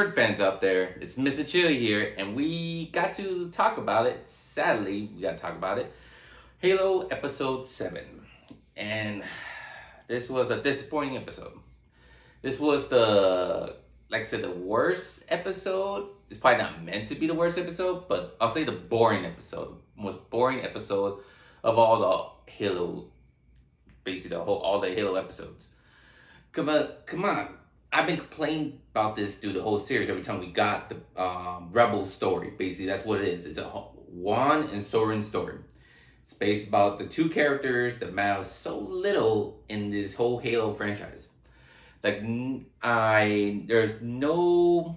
nerd fans out there. It's Mr. Chili here, and we got to talk about it. Sadly, we got to talk about it. Halo Episode 7. And this was a disappointing episode. This was the, like I said, the worst episode. It's probably not meant to be the worst episode, but I'll say the boring episode. Most boring episode of all the Halo, basically the whole, all the Halo episodes. Come on, come on I've been complaining about this through the whole series. Every time we got the um, Rebel story, basically that's what it is. It's a Kwan and Soren story. It's based about the two characters that matter so little in this whole Halo franchise. Like I, there's no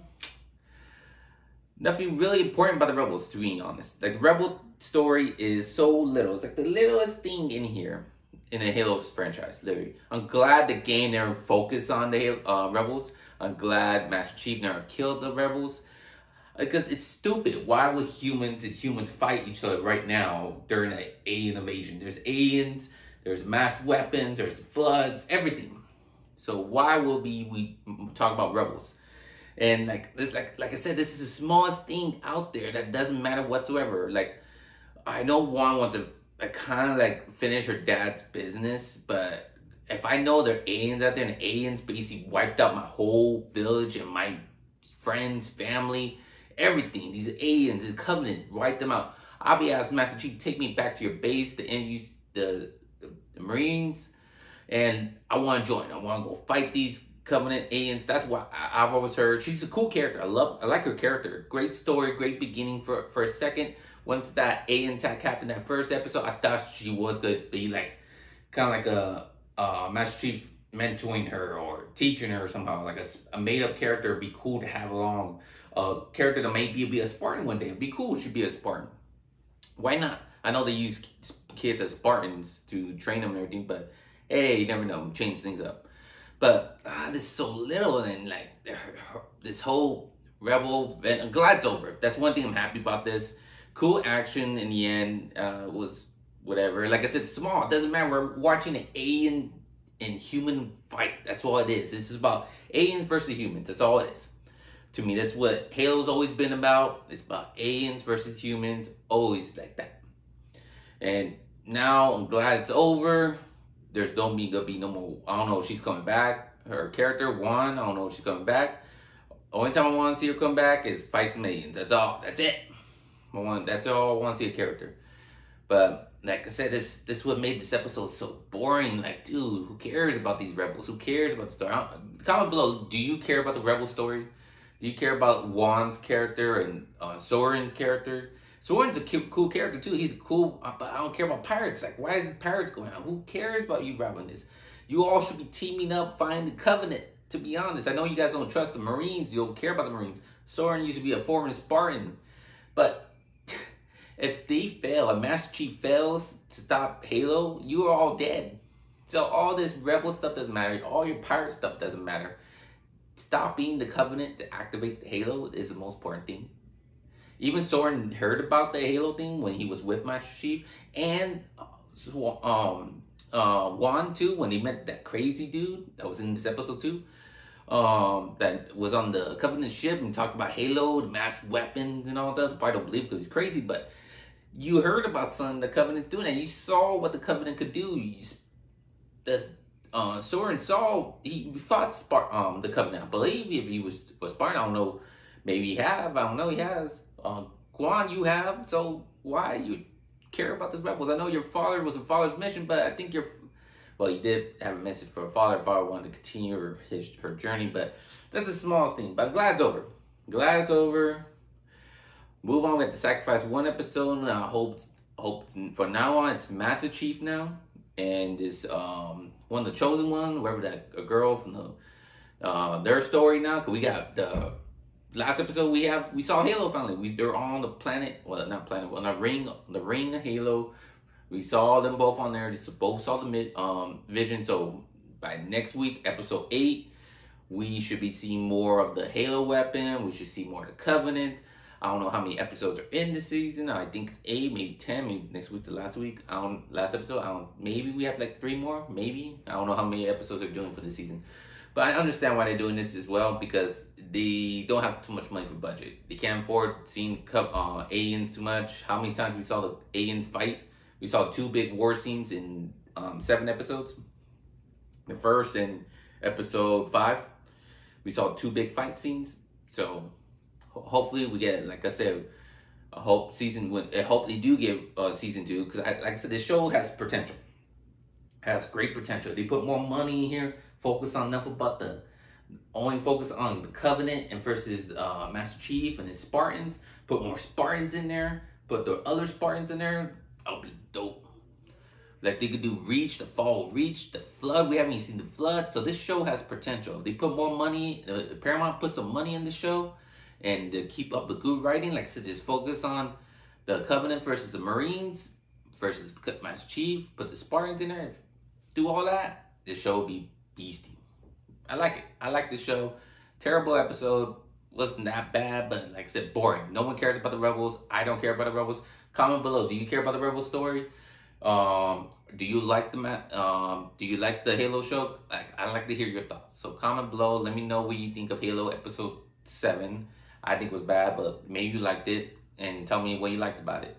nothing really important about the Rebels to be honest. Like Rebel story is so little. It's like the littlest thing in here in the Halo franchise, literally. I'm glad the game never focused on the uh, Rebels. I'm glad Master Chief never killed the Rebels. Because it's stupid. Why would humans and humans fight each other right now during an alien invasion? There's aliens, there's mass weapons, there's floods, everything. So why will we we talk about rebels? And like this, like like I said, this is the smallest thing out there that doesn't matter whatsoever. Like I know Kwan wants to I kind of like finish her dad's business, but if I know there are aliens out there and aliens basically wiped out my whole village and my friends, family, everything, these aliens, this covenant, wipe them out. I'll be asking Master Chief, take me back to your base, the MUs, the, the, the Marines, and I want to join. I want to go fight these covenant aliens. That's what I, have always heard. She's a cool character. I love, I like her character. Great story, great beginning for for a second once that alien attack happened that first episode, I thought she was gonna be like kind of like a, a Master Chief mentoring her or teaching her somehow, like a, a made up character. Be cool to have along a character that maybe be a Spartan one day. It'd be cool. Should be a Spartan. Why not? I know they use kids as Spartans to train them and everything, but hey, you never know. Change things up. But ah, this is so little, and like this whole rebel. And I'm glad it's over. That's one thing I'm happy about this cool action in the end uh, was whatever. Like I said, small. It doesn't matter. We're watching an alien and human fight. That's all it is. This is about aliens versus humans. That's all it is. To me, that's what Halo's always been about. It's about aliens versus humans. Always like that. And now I'm glad it's over. There's don't be gonna be no more. I don't know if she's coming back. Her character Kwan. I don't know if she's coming back. Only time I want to see her come back is fight some aliens. That's all. That's it. Want that's all I want to see a character. But like I said, this this what made this episode so boring. Like, dude, who cares about these rebels? Who cares about the story? Comment below. Do you care about the rebel story? Do you care about Kwan's character and uh, Soren's character? Soren's a cool character too. He's cool, uh, but I don't care about pirates. Like, why is this pirates going on? Who cares about you grabbing this? You all should be teaming up, finding the covenant. To be honest, I know you guys don't trust the Marines. You don't care about the Marines. Soren used to be a former Spartan, but if they fail, a Master Chief fails to stop Halo, you are all dead. So all this rebel stuff doesn't matter. All your pirate stuff doesn't matter. Stopping the Covenant to activate the Halo is the most important thing. Even Soren heard about the Halo thing when he was with Master Chief, and um, uh, Kwan too when he met that crazy dude that was in this episode too. Um, that was on the Covenant ship and talked about Halo, the mass weapons and all that. I don't believe because he's crazy, but you heard about something the covenant's doing and you saw what the covenant could do. You, the uh Soren saw he fought Spart um the covenant. I believe if he was was Spartan I don't know. Maybe he have I don't know he has. Uh Kwan you have so why you care about this rebels I know your father was a father's mission but I think your well you did have a message for a father. Father wanted to continue his her journey but that's the smallest thing. But glad it's over. Glad it's over move on. We have to sacrifice one episode, and I hope hope for now on it's Master Chief now, and this um one of the chosen one, wherever that a girl from the uh their story now. Cause we got the last episode we have we saw Halo finally. We they're on the planet, well not planet, well the ring, the ring of Halo. We saw them both on there. Just both saw the mid um vision. So by next week, episode eight, we should be seeing more of the Halo weapon. We should see more of the Covenant. I don't know how many episodes are in the season. I think it's eight, maybe ten. Maybe next week to last week. I don't last episode. I don't. Maybe we have like three more. Maybe I don't know how many episodes they're doing for the season. But I understand why they're doing this as well because they don't have too much money for budget. They can't afford seeing uh, aliens too much. How many times we saw the aliens fight? We saw two big war scenes in um, seven episodes. The first in episode five, we saw two big fight scenes. So hopefully we get, like I said, I hope season when I hope they do get uh, season two because like I said, this show has potential, has great potential. They put more money in here, focus on enough about the only focus on the Covenant and versus uh, Master Chief and his Spartans. Put more Spartans in there. Put the other Spartans in there. That'll be dope. Like they could do Reach, the Fall Reach, the Flood. We haven't even seen the Flood, so this show has potential. They put more money. Uh, Paramount put some money in the show and to keep up the good writing, like I said, just focus on the Covenant versus the Marines versus Master Chief, put the Spartans in there, do all that, the show will be beastie. I like it. I like the show. Terrible episode. Wasn't that bad, but like I said, boring. No one cares about the Rebels. I don't care about the Rebels. Comment below. Do you care about the Rebels story? Um, do you like the um, do you like the Halo show? Like, I'd like to hear your thoughts. So comment below. Let me know what you think of Halo episode seven. I think was bad, but maybe you liked it and tell me what you liked about it.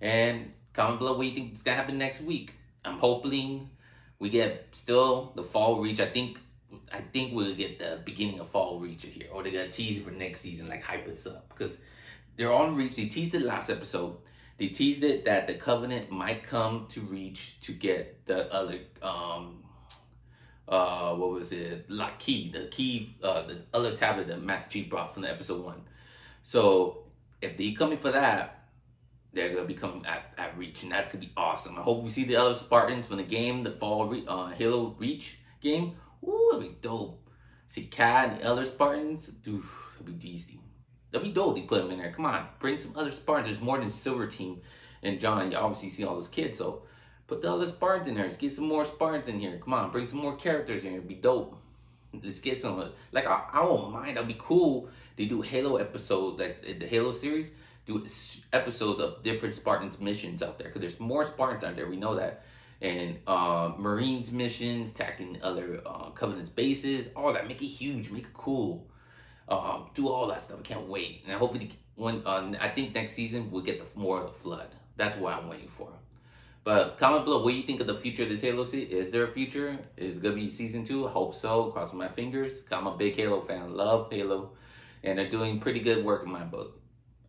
And comment below what you think is gonna happen next week. I'm hoping we get still the fall reach. I think I think we'll get the beginning of fall reach here, or they got tease for next season, like hype us up because they're on reach. They teased it last episode. They teased it that the covenant might come to reach to get the other um uh, what was it? Like key, the key, uh, the other tablet that Master Chief brought from the episode one. So if they coming for that, they're gonna be coming at, at Reach, and that's gonna be awesome. I hope we see the other Spartans from the game, the fall Re- uh, Halo Reach game. Ooh, that'd be dope. See Kat and the other Spartans, dude, that'd be beastie. That'd be dope. They put them in there. Come on, bring some other Spartans. There's more than Silver Team and John. You obviously see all those kids, so Put the other Spartans in there. Let's get some more Spartans in here. Come on, bring some more characters in here. It'd be dope. Let's get some. Like I, I won't mind. That'd be cool. They do Halo episode, like the Halo series, do episodes of different Spartans missions out there. Cause there's more Spartans out there. We know that. And uh, Marines missions, attacking other uh, Covenant's bases, all that. Make it huge. Make it cool. Um, do all that stuff. I can't wait. And I hope when uh, I think next season we'll get the more of the flood. That's what I'm waiting for. But comment below what you think of the future of this Halo series. Is there a future? Is it gonna be season two? Hope so. Crossing my fingers. I'm a big Halo fan. Love Halo. And they're doing pretty good work in my book.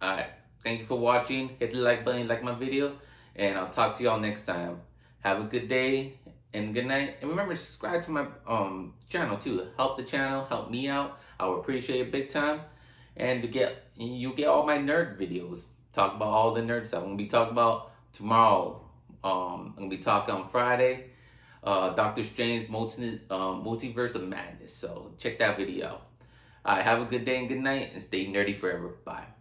Alright. Thank you for watching. Hit the like button, like my video. And I'll talk to y'all next time. Have a good day and good night. And remember to subscribe to my um channel too. Help the channel, help me out. I would appreciate it big time. And to get you get all my nerd videos. Talk about all the nerd stuff. I'm gonna be talking about tomorrow um, I'm gonna be talking on Friday. Uh, Doctor Strange multi, um, Multiverse of Madness. So check that video right, have a good day and good night, and stay nerdy forever. Bye.